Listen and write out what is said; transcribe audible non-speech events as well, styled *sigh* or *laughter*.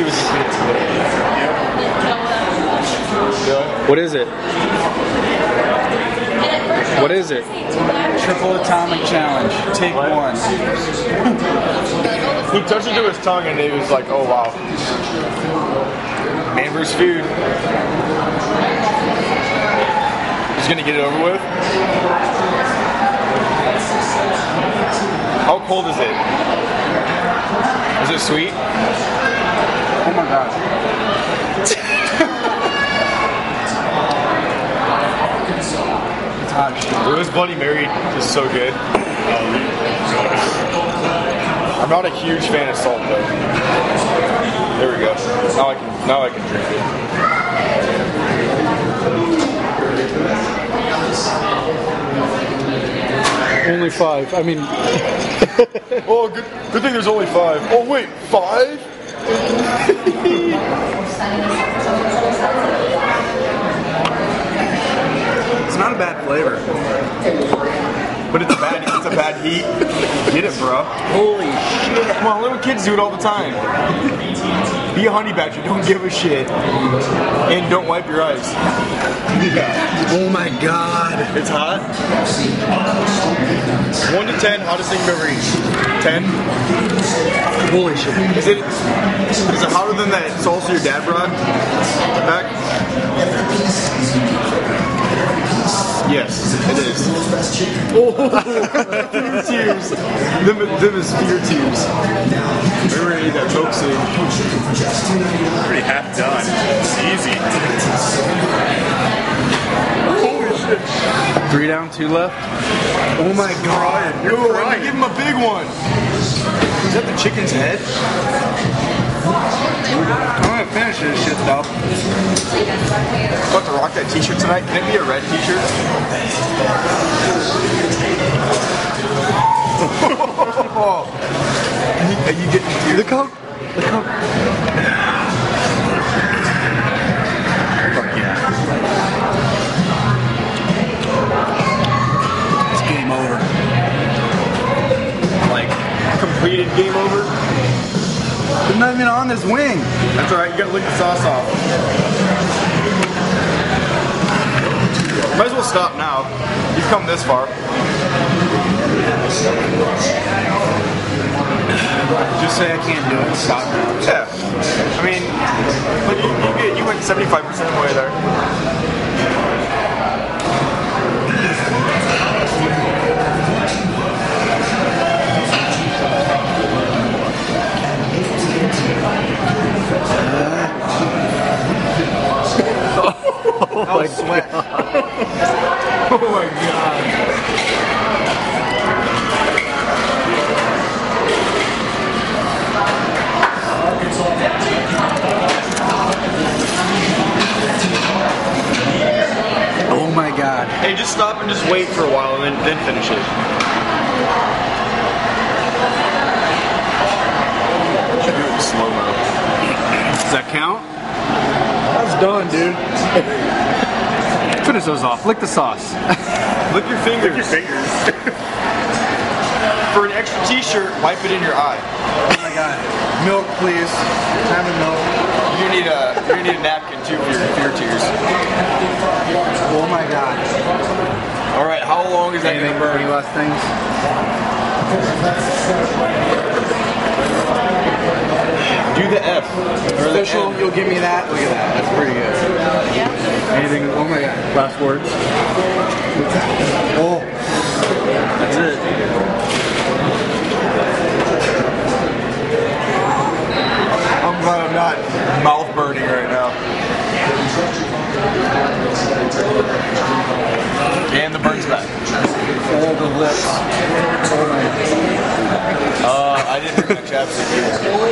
he was just What is it? What is it? Triple atomic challenge. Take one. He touched it to his tongue and he was like, oh wow. Man versus food. He's gonna get it over with. How cold is it? Is it sweet? Oh my god. it's hot as shit. It was Bloody Mary is so good. I'm not a huge fan of salt though. There we go. Now I can now I can drink it. Only five. I mean, *laughs* Oh, good, good thing there's only five. Oh wait, five? *laughs* It's not a bad flavor. But it's a bad it's a bad heat. Get it, bro. Holy shit. Come on, little kids do it all the time. Be a honey badger, don't give a shit. And don't wipe your eyes. Oh my god. It's hot. One to ten, hottest thing you've ever eaten. Ten? Holy shit. Is it is it hotter than that salsa your dad brought back? Yes, it is. Oh, *laughs* *laughs* fear. Them, them is fear tears. Remember to eat that Coke soon. Pretty half done. It's easy. three down, two left. Oh my god. You're right. Give him a big one. Is that the chicken's head? I'm gonna finish this shit though. About to rock that t-shirt tonight. Can it be a red t-shirt? Are you, getting tears? The coke. The coke. Fuck yeah. It's game over. Like, completed game over? It's not even on this wing. That's alright, you gotta lick the sauce off. Might as well stop now. You've come this far. Just say I can't do it. Stop. Yeah. I mean, but you, you, get, you went 75% of the way there. *laughs* Oh, sweat. Oh my god. Oh my god. Hey, just stop and just wait for a while and then, then finish it. Should do it in slow mo. Does that count? That's done, dude. Finish those off. Lick the sauce. *laughs* Lick your fingers. Your fingers. For an extra t-shirt, wipe it in your eye. Oh my god. Milk, please. Time to milk. You need a you need a napkin too for your fear tears. Oh my god. All right, how long is that Anything, gonna any last things? Do the F or the Official, you'll give me that. Look at that. That's pretty good. Anything? Oh my god. Last words. Oh. That's it. I'm glad I'm not mouth burning right now. And the burn's back. All the lips.